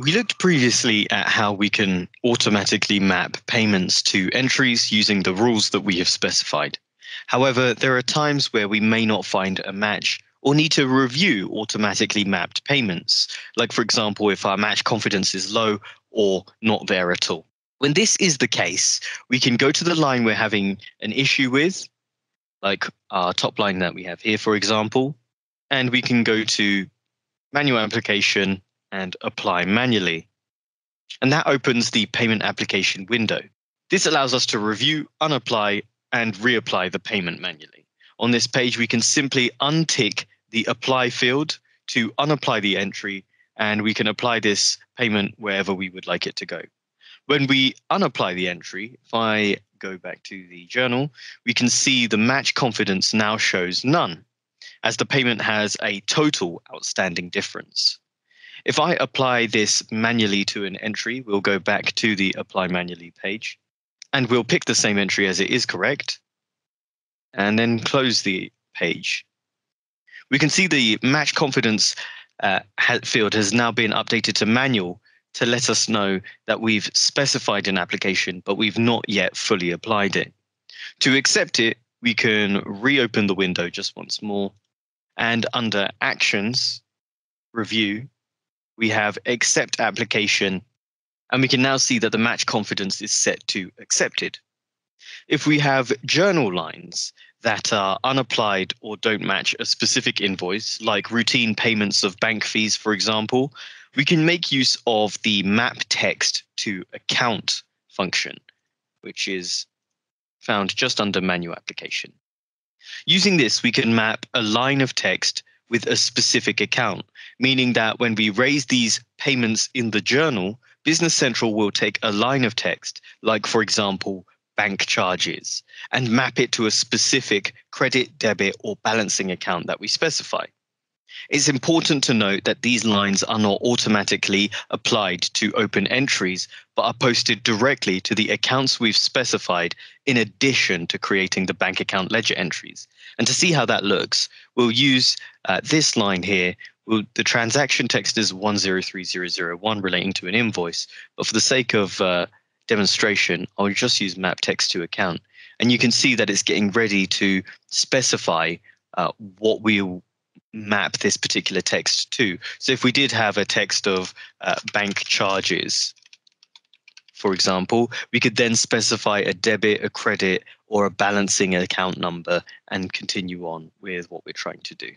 We looked previously at how we can automatically map payments to entries using the rules that we have specified. However, there are times where we may not find a match or need to review automatically mapped payments, like for example, if our match confidence is low or not there at all. When this is the case, we can go to the line we're having an issue with, like our top line that we have here, for example, and we can go to manual application and apply manually. And that opens the payment application window. This allows us to review, unapply, and reapply the payment manually. On this page, we can simply untick the apply field to unapply the entry, and we can apply this payment wherever we would like it to go. When we unapply the entry, if I go back to the journal, we can see the match confidence now shows none, as the payment has a total outstanding difference. If I apply this manually to an entry, we'll go back to the apply manually page and we'll pick the same entry as it is correct and then close the page. We can see the match confidence uh, field has now been updated to manual to let us know that we've specified an application, but we've not yet fully applied it. To accept it, we can reopen the window just once more. And under Actions, Review, we have accept application, and we can now see that the match confidence is set to accepted. If we have journal lines that are unapplied or don't match a specific invoice, like routine payments of bank fees, for example, we can make use of the map text to account function, which is found just under manual application. Using this, we can map a line of text with a specific account, meaning that when we raise these payments in the journal, Business Central will take a line of text, like, for example, bank charges, and map it to a specific credit, debit, or balancing account that we specify. It's important to note that these lines are not automatically applied to open entries, but are posted directly to the accounts we've specified in addition to creating the bank account ledger entries. And to see how that looks, we'll use uh, this line here. We'll, the transaction text is 103001 relating to an invoice, but for the sake of uh, demonstration, I'll just use map text to account. And you can see that it's getting ready to specify uh, what we'll map this particular text to. So if we did have a text of uh, bank charges, for example, we could then specify a debit, a credit, or a balancing account number and continue on with what we're trying to do.